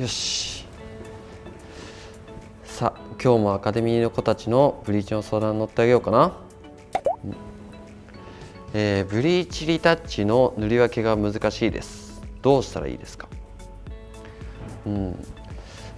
よし。さあ今日もアカデミーの子たちのブリーチの相談に乗ってあげようかな、えー、ブリーチリタッチの塗り分けが難しいです。どうしたらいいですか？うん。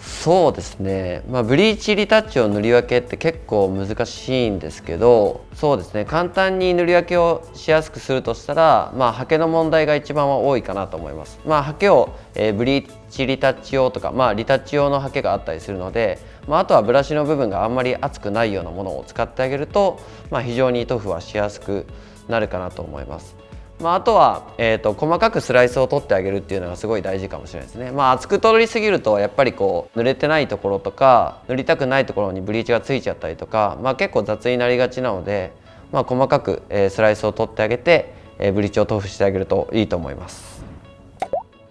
そうですね、まあ、ブリーチリタッチを塗り分けって結構難しいんですけどそうですね。簡単に塗り分けをしやすくするとしたら、まあ、ハケの問題が一番は多いかなと思います。まあ、ハケを、えー、ブリーチリタッチ用とか、まあ、リタッチ用のハケがあったりするので、まあ、あとはブラシの部分があんまり熱くないようなものを使ってあげると、まあ、非常に塗布はしやすくなるかなと思います。まあ、あとは、えーと、細かくスライスを取ってあげるっていうのがすごい大事かもしれないですね。まあ、厚く取りすぎるとやっぱりこう濡れてないところとか塗りたくないところにブリーチがついちゃったりとか、まあ、結構雑になりがちなので、まあ、細かく、え、スライスを取ってあげて、え、ブリーチを塗布してあげるといいと思います。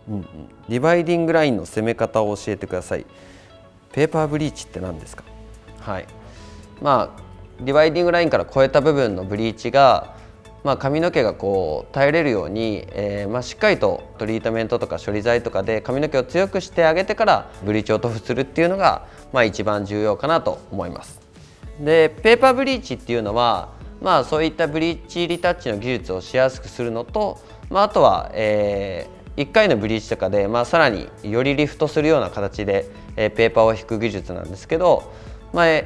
うんうん、ディバイディングラインの攻め方を教えてください。ペーパーブリーチって何ですか？はい。まあディバイディングラインから超えた部分のブリーチがまあ、髪の毛がこう耐えれるように、えーまあ、しっかりとトリートメントとか処理剤とかで髪の毛を強くしてあげてからブリーチを塗布するっていうのが、まあ、一番重要かなと思います。でペーパーブリーチっていうのは、まあ、そういったブリーチリタッチの技術をしやすくするのと、まあ、あとは、えー、1回のブリーチとかで、まあ、さらによりリフトするような形で、え、ペーパーを引く技術なんですけど、まあ、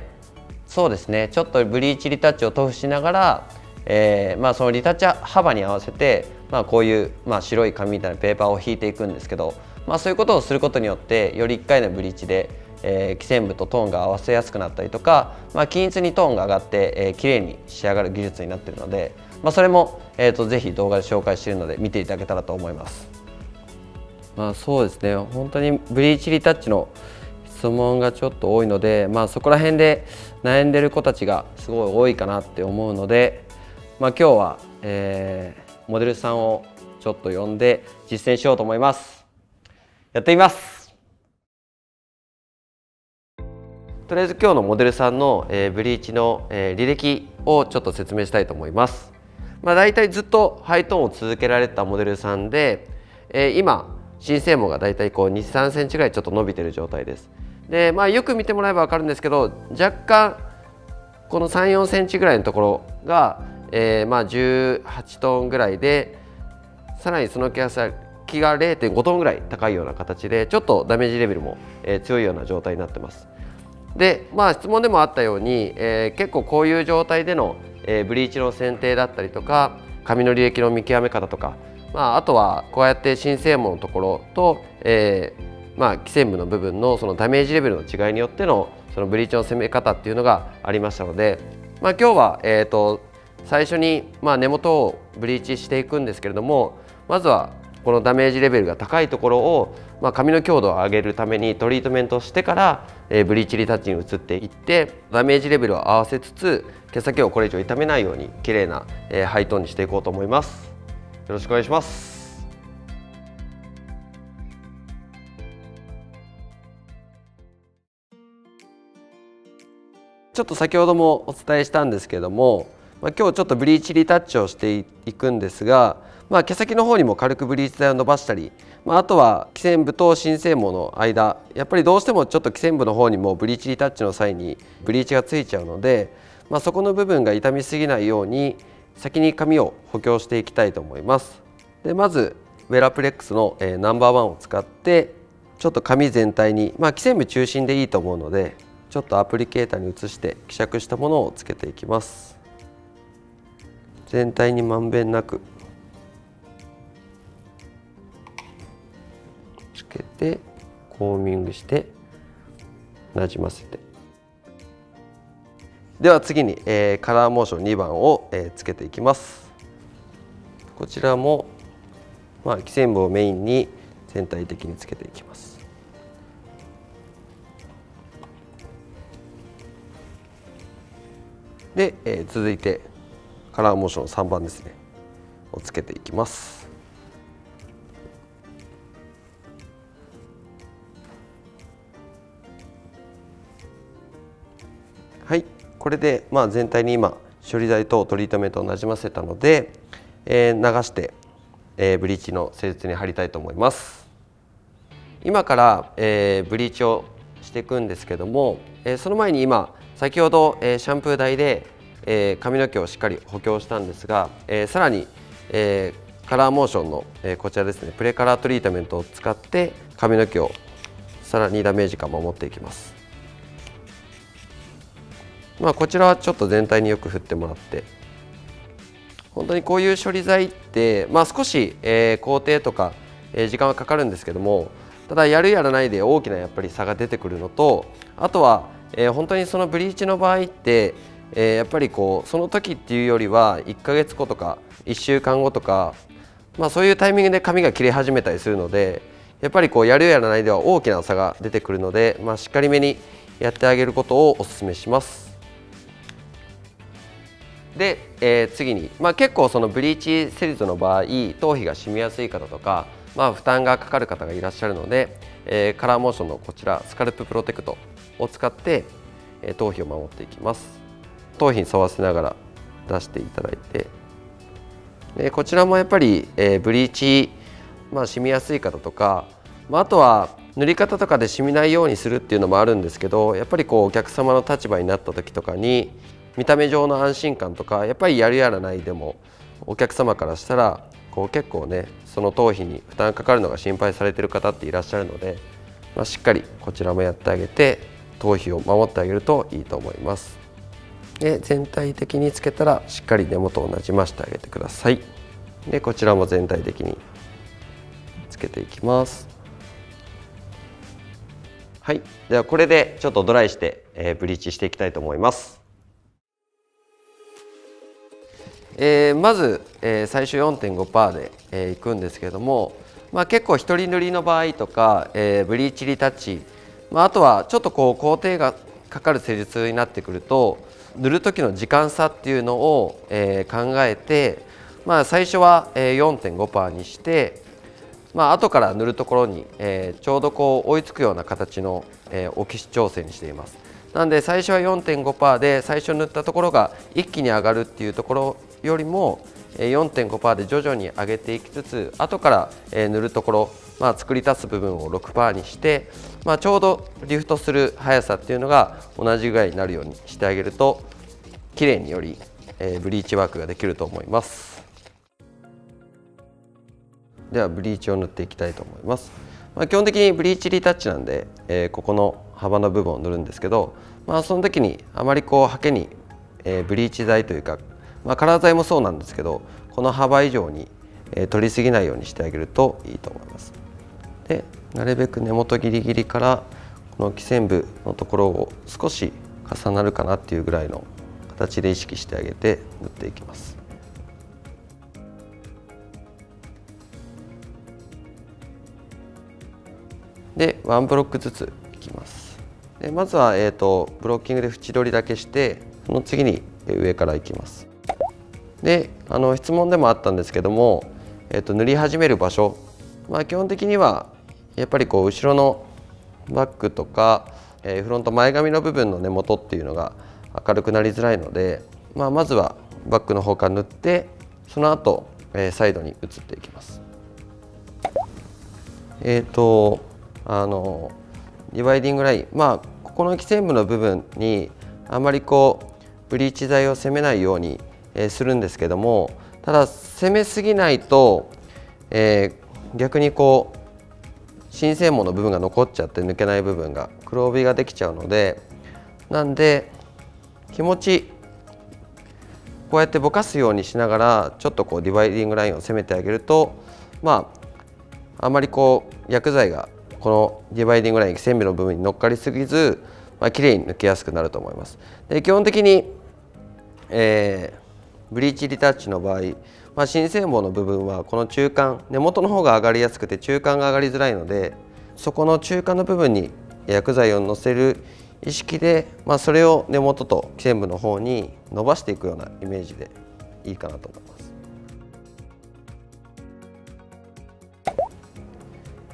そうですねちょっとブリーチリタッチを塗布しながらえーまあ、そのリタッチ幅に合わせて、まあ、こういう、まあ、白い紙みたいなペーパーを引いていくんですけど、まあ、そういうことをすることによってより1回のブリーチで、えー、基線部とトーンが合わせやすくなったりとか、まあ、均一にトーンが上がって、えー、綺麗に仕上がる技術になっているので、まあ、それも、えーと、ぜひ動画で紹介しているので見ていただけたらと思います。まあ、そうですね。本当にブリーチリタッチの質問がちょっと多いので、まあ、そこら辺で悩んでる子たちがすごい多いかなって思うので、まあ、今日は、えー、モデルさんをちょっと呼んで実践しようと思います。やってみます。とりあえず今日のモデルさんの、えー、ブリーチの、えー、履歴をちょっと説明したいと思います。まあ、大体ずっとハイトーンを続けられたモデルさんで、えー、今新生毛が大体こう2、3センチぐらいちょっと伸びてる状態です。で、まあ、よく見てもらえば分かるんですけど若干この3、4センチぐらいのところがえー、まあ18トンぐらいでさらにその毛先が0.5トンぐらい高いような形でちょっとダメージレベルも、えー、強いような状態になってます。でまあ質問でもあったように、えー、結構こういう状態での、えー、ブリーチの選定だったりとか髪の履歴の見極め方とか、まあ、あとはこうやって新生毛のところと、えーまあ、基線部の部分のそのダメージレベルの違いによってのそのブリーチの攻め方っていうのがありましたので、まあ、今日は、えーと最初にまあ根元をブリーチしていくんですけれどもまずはこのダメージレベルが高いところを、まあ、髪の強度を上げるためにトリートメントしてから、えー、ブリーチリタッチに移っていってダメージレベルを合わせつつ毛先をこれ以上傷めないように綺麗な、えー、ハイトーンにしていこうと思います。ろしくお願いします。ちょっと先ほどもお伝えしたんですけどもまあ、今日ちょっとブリーチリタッチをしていくんですが、まあ、毛先の方にも軽くブリーチ剤を伸ばしたり、まあ、あとは基線部と新生毛の間やっぱりどうしてもちょっと基線部の方にもブリーチリタッチの際にブリーチがついちゃうので、まあ、そこの部分が傷みすぎないように先に髪を補強していきたいと思います。でまずウェラプレックスの、えー、ナンバーワンを使ってちょっと髪全体に、まあ、基線部中心でいいと思うのでちょっとアプリケーターに移して希釈したものをつけていきます。全体にまんべんなくつけてコーミングしてなじませてでは次に、えー、カラーモーション2番を、えー、つけていきます。こちらも、まあ、基線部をメインに全体的につけていきます。で、えー、続いてカラーモーション3番ですね。をつけていきます。これでまあ全体に今処理剤とトリートメントをなじませたので、えー、流して、えー、ブリーチの施術に貼りたいと思います今から、えー、ブリーチをしていくんですけども、え、その前に今先ほど、え、シャンプー台で、え、髪の毛をしっかり補強したんですが、え、さらに、え、カラーモーションの、え、こちらですねプレカラートリートメントを使って髪の毛をさらにダメージか守っていきます。まあ、こちらはちょっと全体によく振ってもらって本当にこういう処理剤って、まあ、少し、えー、工程とか、えー、時間はかかるんですけどもただやるやらないで大きなやっぱり差が出てくるのとあとは、えー、本当にそのブリーチの場合って、えー、やっぱりこうその時っていうよりは1ヶ月後とか1週間後とか、まあ、そういうタイミングで髪が切れ始めたりするのでやっぱりこうやるやらないでは大きな差が出てくるので、まあ、しっかりめにやってあげることをお勧めします。で、えー、次に、まあ、結構そのブリーチ施術の場合頭皮が染みやすい方とか、まあ、負担がかかる方がいらっしゃるので、えー、カラーモーションのこちらスカルププロテクトを使って、えー、頭皮を守っていきます。頭皮に沿わせながら出していただいてでこちらもやっぱり、えー、ブリーチ、まあ、染みやすい方とか、まあ、あとは塗り方とかで染みないようにするっていうのもあるんですけどやっぱりこうお客様の立場になった時とかに見た目上の安心感とかやっぱりやるやらないでもお客様からしたらこう結構ねその頭皮に負担かかるのが心配されてる方っていらっしゃるので、まあ、しっかりこちらもやってあげて頭皮を守ってあげるといいと思います。で全体的につけたらしっかり根元をなじましてあげてください。でこちらも全体的につけていきます。はい。ではこれでちょっとドライして、えー、ブリーチしていきたいと思います。えー、まず、えー、最初4.5%で、えー、いくんですけども、まあ、結構一人塗りの場合とか、えー、ブリーチリタッチ、まあ、あとはちょっとこう工程がかかる施術になってくると塗る時の時間差っていうのを、えー、考えて、まあ、最初は、えー、4.5%にして、まあ後から塗るところに、えー、ちょうどこう追いつくような形の、えー、オキシ調整にしています。なんで最初は4.5%で最初塗ったところが一気に上がるっていうところよりも4.5%で徐々に上げていきつつ後から塗るところ、まあ、作り足す部分を6%にして、まあ、ちょうどリフトする速さっていうのが同じぐらいになるようにしてあげると綺麗によりブリーチワークができると思います。ではブリーチを塗っていきたいと思います、まあ、基本的にブリーチリタッチなんで、え、ここの幅の部分を塗るんですけど、まあ、その時にあまりこうハケに、え、ブリーチ剤というかまあ、カラー剤もそうなんですけどこの幅以上に、え、取りすぎないようにしてあげるといいと思います。でなるべく根元ギリギリからこの基線部のところを少し重なるかなっていうぐらいの形で意識してあげて塗っていきます。でワンブロックずついきます。でまずは、えーと、とブロッキングで縁取りだけしてその次に上からいきます。であの質問でもあったんですけども、えー、と塗り始める場所、まあ、基本的にはやっぱりこう後ろのバッグとか、えー、フロント前髪の部分の根元っていうのが明るくなりづらいので、まあ、まずはバッグの方から塗ってその後、えー、サイドに移っていきます。えっ、ー、とあのディバイディングラインまあここの基線部の部分にあまりこうブリーチ剤を攻めないようにえするんですけどもただ攻めすぎないと、えー、逆にこう新生毛の部分が残っちゃって抜けない部分が黒帯ができちゃうのでなんで気持ちこうやってぼかすようにしながらちょっとこうディバイディングラインを攻めてあげるとまああまりこう薬剤がこのディバイディングライン線尾の部分に乗っかりすぎず、まあ綺麗に抜けやすくなると思います。で基本的に、えーブリーチリタッチの場合、まあ、新生毛の部分はこの中間根元の方が上がりやすくて中間が上がりづらいのでそこの中間の部分に薬剤をのせる意識で、まあ、それを根元と線部の方に伸ばしていくようなイメージでいいかなと思います。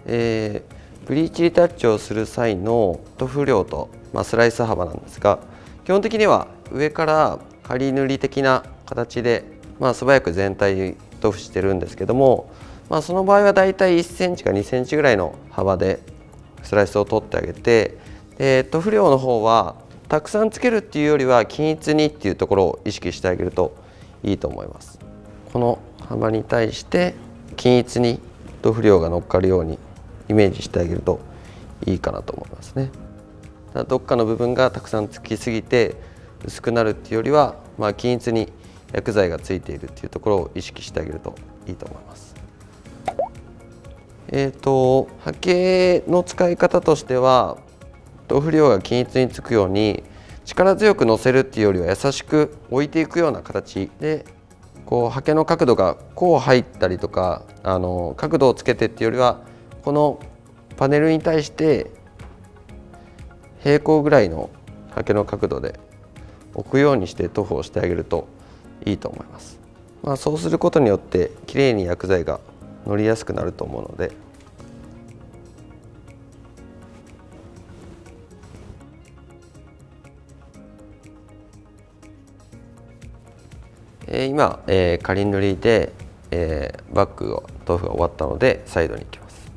えー、ブリーチリタッチをする際の塗布量と、まあ、スライス幅なんですが基本的には上から仮塗り的な形で、まあ、素早く全体塗布してるんですけども、まあ、その場合はだいたい1センチか2センチぐらいの幅でスライスを取ってあげてで塗布量の方はたくさんつけるっていうよりは均一にっていうところを意識してあげるといいと思います。この幅に対して均一に塗布量が乗っかるようにイメージしてあげるといいかなと思いますね。どっかの部分がたくさんつきすぎて薄くなるっていうよりは、まあ、均一に薬剤がついているっていうところを意識してあげるといいと思います。えーと、波形の使い方としては豆腐量が均一につくように力強く乗せるっていうよりは優しく置いていくような形でこうハケの角度がこう入ったりとかあの角度をつけてっていうよりはこのパネルに対して平行ぐらいのハケの角度で置くようにして塗布をしてあげるといいと思います。まあ、そうすることによってきれいに薬剤が乗りやすくなると思うのでえー、今、えー、仮塗りで、えー、バッグを豆腐が終わったのでサイドに行きます。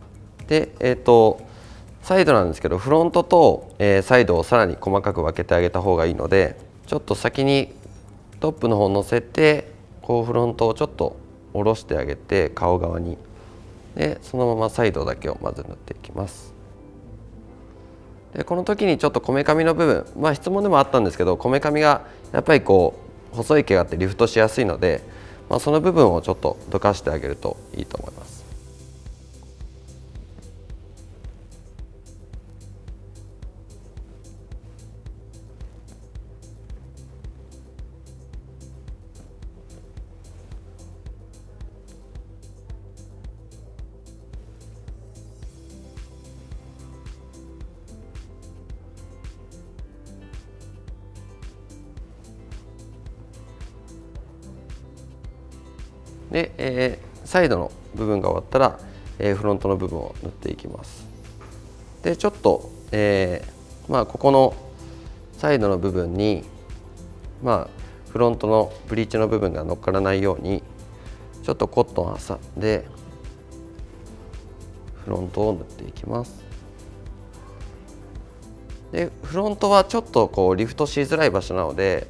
で、えーと、サイドなんですけどフロントと、えー、サイドをさらに細かく分けてあげた方がいいのでちょっと先にトップの方を乗せてこうフロントをちょっと下ろしてあげて顔側に。でそのままサイドだけをまず塗っていきます。でこの時にちょっとこめかみの部分まあ質問でもあったんですけどこめかみがやっぱりこう細い毛があってリフトしやすいので、まあ、その部分をちょっとどかしてあげるといいと思います。サイドの部分が終わったら、えー、フロントの部分を塗っていきます。でちょっと、えー、まあここのサイドの部分にまあフロントのブリーチの部分が乗っからないようにちょっとコットンを挟んでフロントを塗っていきます。でフロントはちょっとこうリフトしづらい場所なので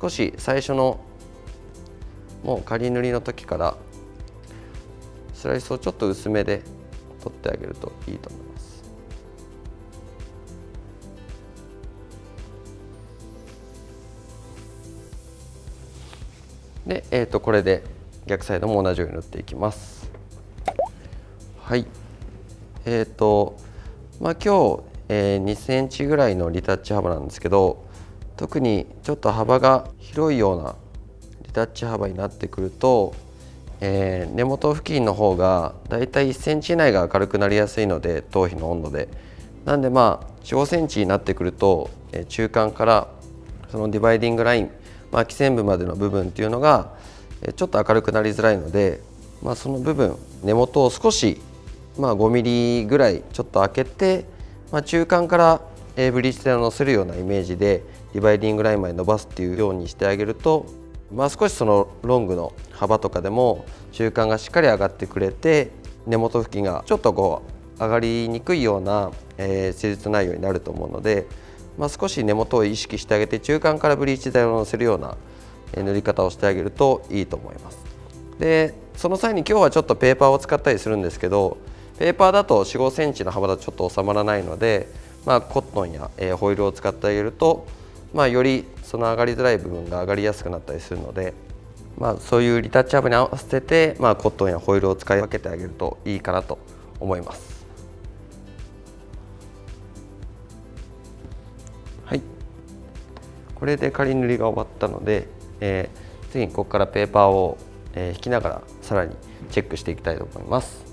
少し最初のもう仮塗りの時からスライスをちょっと薄めで取ってあげるといいと思います。で、えー、とこれで逆サイドも同じように塗っていきます。はい。え、ー、とまあ今日、えー、2センチぐらいのリタッチ幅なんですけど特にちょっと幅が広いようなリタッチ幅になってくると、えー、根元付近の方がだいたい1センチ以内が明るくなりやすいので頭皮の温度で。なんでまあ45センチになってくると、えー、中間からそのディバイディングライン、まあ、基線部までの部分っていうのが、えー、ちょっと明るくなりづらいので、まあ、その部分根元を少し、まあ、5ミリぐらいちょっと開けて、まあ、中間から、ブリーチ台を乗せるようなイメージでディバイディングラインまで伸ばすっていうようにしてあげるとまあ、少しそのロングの幅とかでも中間がしっかり上がってくれて根元付近がちょっとこう上がりにくいような、えー、施術内容になると思うので、まあ、少し根元を意識してあげて中間からブリーチ剤をのせるような塗り方をしてあげるといいと思います。でその際に今日はちょっとペーパーを使ったりするんですけどペーパーだと4 5センチの幅だとちょっと収まらないので、まあ、コットンや、えー、ホイールを使ってあげるとまあ、よりその上がりづらい部分が上がりやすくなったりするので、まあ、そういうリタッチアップに合わせて、まあ、コットンやホイールを使い分けてあげるといいかなと思います。はい、これで仮塗りが終わったので、えー、次にここからペーパーを、えー、引きながらさらにチェックしていきたいと思います。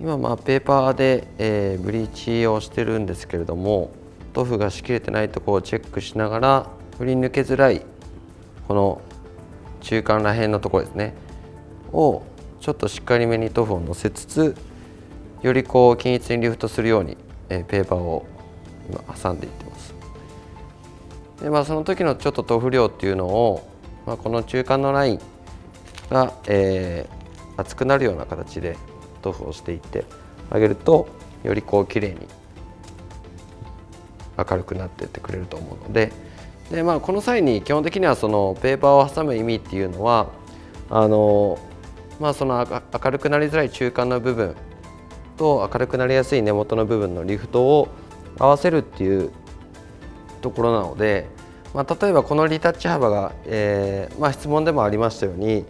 今まあペーパーで、えー、ブリーチをしてるんですけれども塗布がしきれてないところをチェックしながら振り抜けづらいこの中間ら辺のところですねをちょっとしっかりめに塗布をのせつつよりこう均一にリフトするように、えー、ペーパーを今挟んでいってます。で、まあ、その時のちょっと塗布量っていうのを、まあ、この中間のラインが、えー、厚くなるような形で塗布をしていってあげるとよりこう綺麗に明るくなっていってくれると思うのでで、まあ、この際に基本的にはそのペーパーを挟む意味っていうのはあの、まあ、その明るくなりづらい中間の部分と明るくなりやすい根元の部分のリフトを合わせるっていうところなので、まあ、例えばこのリタッチ幅が、えーまあ、質問でもありましたように、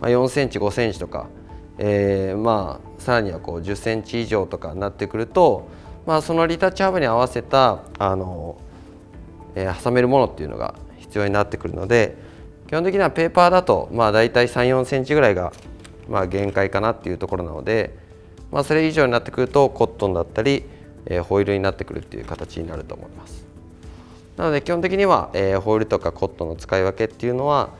まあ、4センチ5センチとか、えー、まあさらにはこう10センチ以上とかになってくると、まあ、そのリタッチ幅に合わせたあの、えー、挟めるものっていうのが必要になってくるので基本的にはペーパーだと、まあ、大体3 4センチぐらいが、まあ、限界かなっていうところなので、まあ、それ以上になってくるとコットンだったり、えー、ホイールになってくるっていう形になると思います。なので基本的には、えー、ホイールとかコットンの使い分けっていうのは、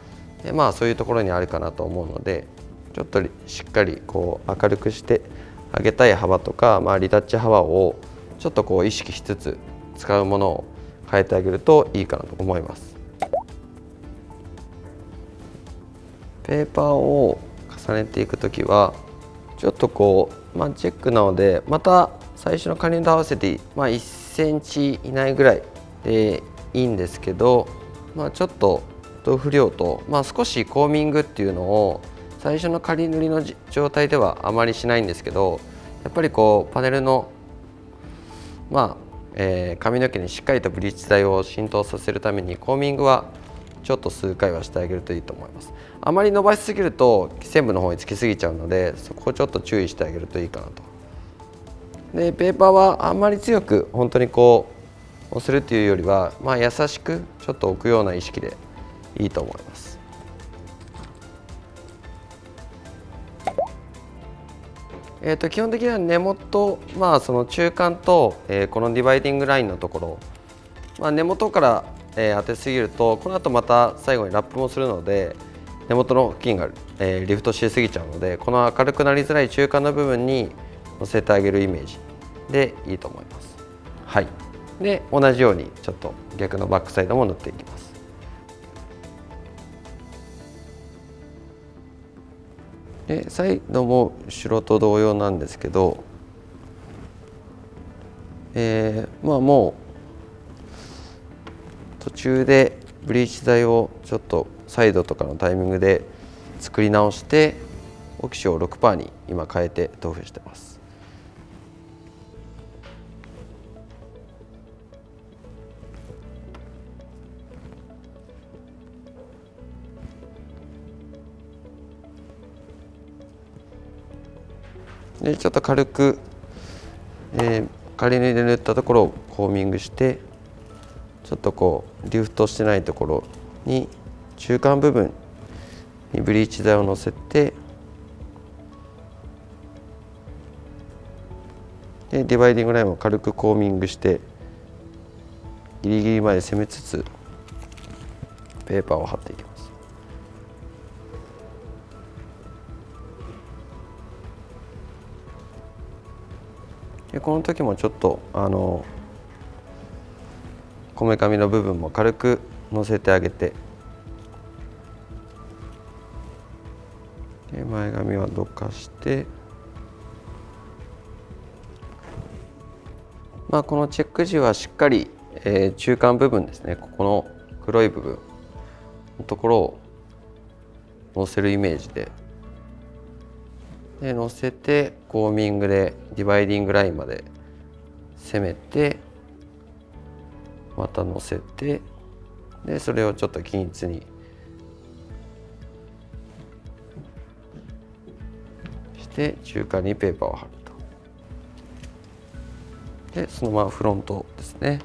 え、まあそういうところにあるかなと思うので、ちょっとしっかりこう明るくしてあげたい幅とか、まあ、リタッチ幅をちょっとこう意識しつつ使うものを変えてあげるといいかなと思います。ペーパーを重ねていく時はちょっとこう、まあ、チェックなのでまた最初の加入と合わせて、まあ、1センチ以内ぐらいでいいんですけど、まあ、ちょっと豆腐量と、まあ、少しコーミングっていうのを最初の仮塗りの状態ではあまりしないんですけどやっぱりこうパネルのまあ、えー、髪の毛にしっかりとブリーチ剤を浸透させるためにコーミングはちょっと数回はしてあげるといいと思います。あまり伸ばしすぎると線部の方につきすぎちゃうのでそこをちょっと注意してあげるといいかなと。でペーパーはあんまり強く本当にこう押するっていうよりは、まあ、優しくちょっと置くような意識でいいと思います。えー、と基本的には根元、まあ、その中間と、えー、このディバイディングラインのところ、まあ、根元から、えー、当てすぎるとこの後また最後にラップもするので根元の付近が、えー、リフトしすぎちゃうのでこの明るくなりづらい中間の部分に乗せてあげるイメージでいいと思います。はい、で同じようにちょっと逆のバックサイドも塗っていきます。でサイドも後ろと同様なんですけど、えー、まあもう途中でブリーチ剤をちょっとサイドとかのタイミングで作り直してオキシを6%に今変えて投付してます。でちょっと軽く、えー、仮縫いで塗ったところをコーミングしてちょっとこうリフトしてないところに中間部分にブリーチ剤をのせてでディバイディングラインを軽くコーミングしてギリギリまで攻めつつペーパーを貼っていきます。この時もちょっとあのこめかみの部分も軽く乗せてあげてで前髪はどかしてまあこのチェック時はしっかり、えー、中間部分ですね。ここの黒い部分のところを乗せるイメージでで乗せてコーミングでディバイディングラインまで攻めてまた乗せてでそれをちょっと均一にして中間にペーパーを貼ると。でそのままフロントですね。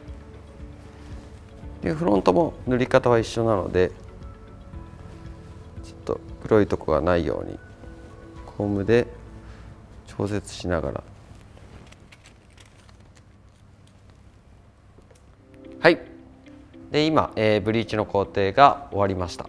でフロントも塗り方は一緒なのでちょっと黒いとこがないようにコームで調節しながら。はい。で今、えー、ブリーチの工程が終わりました。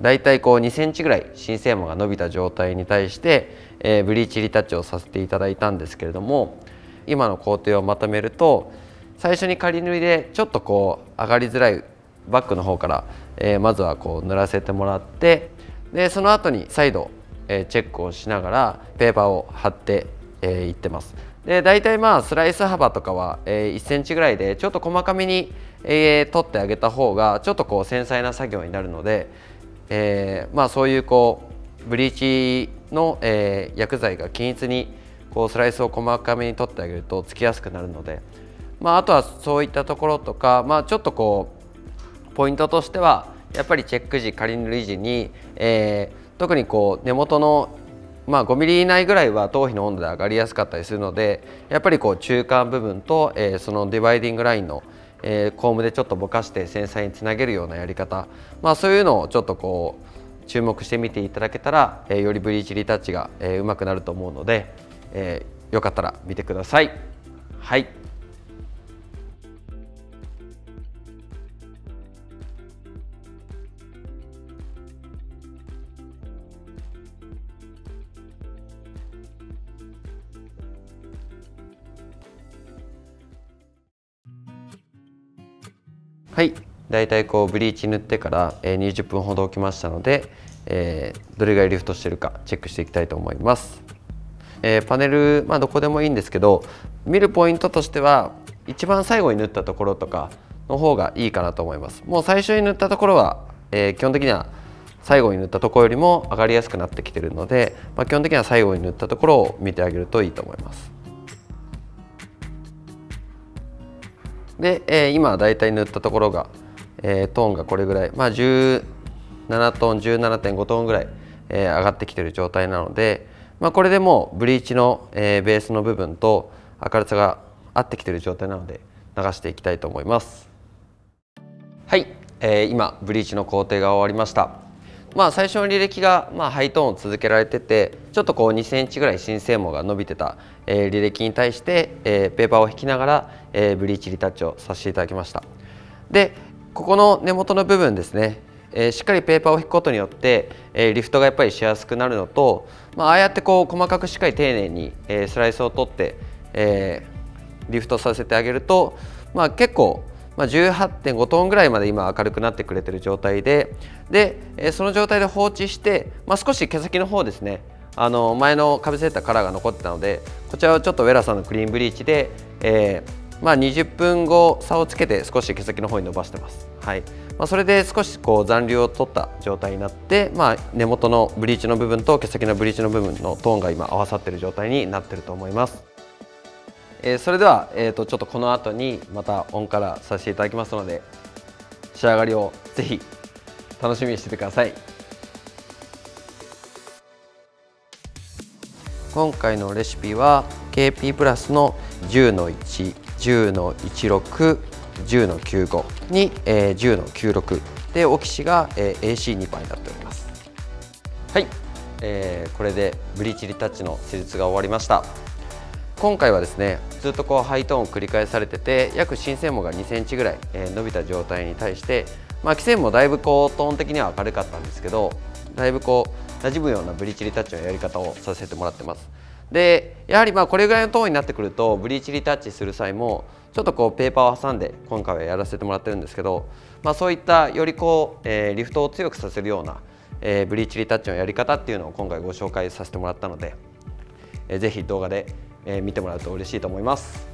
だいたいこう2センチぐらい新生毛が伸びた状態に対して、えー、ブリーチリタッチをさせていただいたんですけれども今の工程をまとめると最初に仮塗りでちょっとこう上がりづらいバッグの方から、えー、まずはこう塗らせてもらってでその後に再度、え、チェックをしながらペーパーを貼ってい、えー、ってます。で大体まあスライス幅とかは、え、1センチぐらいでちょっと細かめに、えー、取ってあげた方がちょっとこう繊細な作業になるので、えー、まあそういうこうブリーチの、え、薬剤が均一にこうスライスを細かめに取ってあげるとつきやすくなるので、まあ、あとはそういったところとか、まあ、ちょっとこうポイントとしてはやっぱりチェック時仮塗り時に、えー、特にこう根元のまあ、5ミリ以内ぐらいは頭皮の温度で上がりやすかったりするのでやっぱりこう中間部分と、えー、そのディバイディングラインの、えー、コームでちょっとぼかして繊細につなげるようなやり方、まあ、そういうのをちょっとこう注目してみていただけたら、えー、よりブリーチリタッチが、えー、うまくなると思うので、えー、よかったら見てください。はいはい。だいたいこうブリーチ塗ってから、え20分ほど置きましたので、えー、どれぐらいリフトしてるかチェックしていきたいと思います、えー、パネル、まあ、どこでもいいんですけど見るポイントとしては一番最後に塗ったところとかの方がいいかなと思います。もう最初に塗ったところは、えー、基本的には最後に塗ったところよりも上がりやすくなってきてるので、まあ、基本的には最後に塗ったところを見てあげるといいと思います。で、えー、今だいたい塗ったところが、えー、トーンがこれぐらい、まあ、17トン17.5トンぐらい、えー、上がってきてる状態なので、まあ、これでもうブリーチの、えー、ベースの部分と明るさが合ってきてる状態なので流していきたいと思います。はい、えー、今ブリーチの工程が終わりました。まあ最初の履歴がまあハイトーンを続けられててちょっとこう2センチぐらい新生毛が伸びてた、え、履歴に対して、え、ペーパーを引きながら、えー、ブリーチリタッチをさせていただきました。でここの根元の部分ですね、えー、しっかりペーパーを引くことによって、えー、リフトがやっぱりしやすくなるのと、まあ、あやってこう細かくしっかり丁寧に、え、スライスを取って、え、リフトさせてあげると、まあ、結構まあ、18.5トンぐらいまで今明るくなってくれてる状態でで、えその状態で放置して、まあ、少し毛先の方ですね。あの前のかぶせたカラーが残ってたのでこちらをちょっとウェラさんのクリーンブリーチで、えー、まあ、20分後差をつけて少し毛先の方に伸ばしてます。はいまあ、それで少しこう残留を取った状態になって、まあ、根元のブリーチの部分と毛先のブリーチの部分のトーンが今合わさってる状態になってると思います。えー、それでは、えーと、ちょっとこの後にまたオンカラーさせていただきますので仕上がりをぜひ楽しみにしててください今回のレシピは KP プラスの10の1、10の16、10の95に、えー、10の96でオキシが、えー、AC2 杯になっております。はい、えー、これでブリーチリタッチの施術が終わりました。今回はですねずっとこうハイトーン繰り返されてて約新鮮毛が2センチぐらい、え伸びた状態に対して、まあ、線もだいぶこうトーン的には明るかったんですけどだいぶこう馴染むようなブリーチリタッチのやり方をさせてもらってます。でやはりまあこれぐらいのトーンになってくるとブリーチリタッチする際もちょっとこうペーパーを挟んで今回はやらせてもらってるんですけど、まあ、そういったよりこう、えー、リフトを強くさせるような、えー、ブリーチリタッチのやり方っていうのを今回ご紹介させてもらったので、えー、ぜひ動画でえ見てもらうと嬉しいと思います。